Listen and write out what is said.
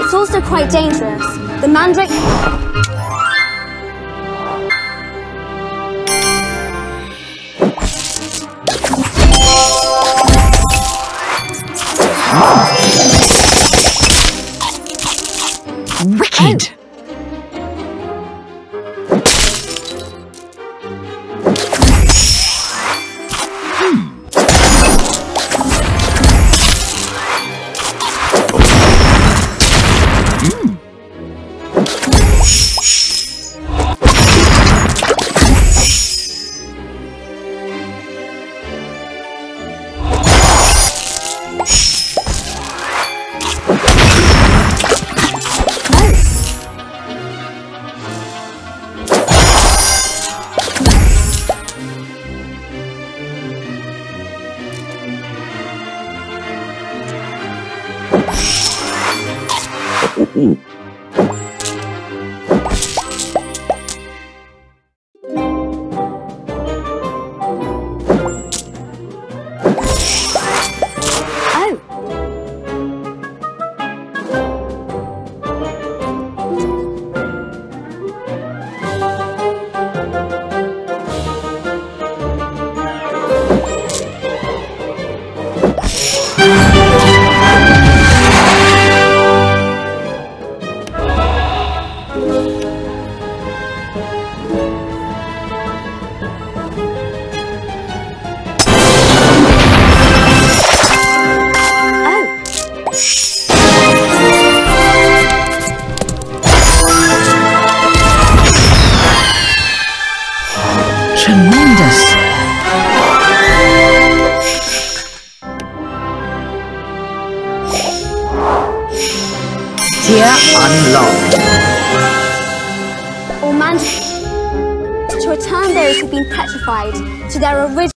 It's also quite dangerous. The mandrake... Wicked! Oh! Mm. Tier unlocked. Or oh, mandrake... To return those who've been petrified to their original...